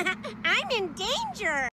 I'm in danger.